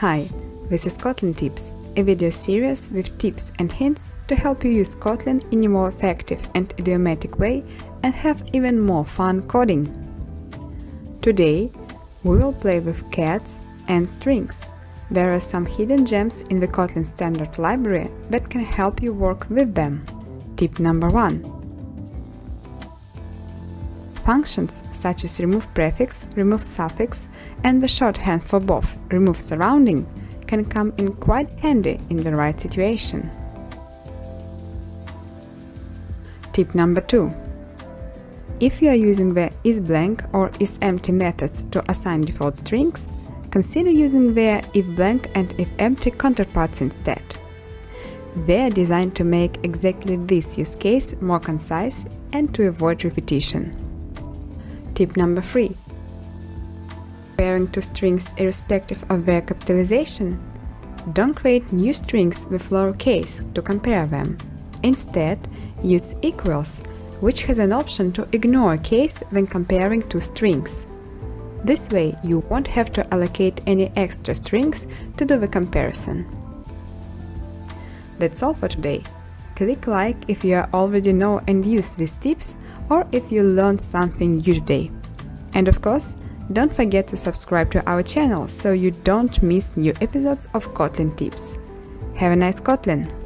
Hi, this is Kotlin Tips, a video series with tips and hints to help you use Kotlin in a more effective and idiomatic way and have even more fun coding. Today, we will play with cats and strings. There are some hidden gems in the Kotlin standard library that can help you work with them. Tip number 1 Functions such as remove prefix, remove suffix, and the shorthand for both, remove surrounding, can come in quite handy in the right situation. Tip number 2. If you are using the isBlank or isEmpty methods to assign default strings, consider using their ifBlank and ifEmpty counterparts instead. They are designed to make exactly this use case more concise and to avoid repetition. Tip number 3. Comparing two strings irrespective of their capitalization. Don't create new strings with lowercase to compare them. Instead, use equals, which has an option to ignore case when comparing two strings. This way, you won't have to allocate any extra strings to do the comparison. That's all for today. Click like if you already know and use these tips or if you learned something new today. And of course, don't forget to subscribe to our channel so you don't miss new episodes of Kotlin tips. Have a nice Kotlin!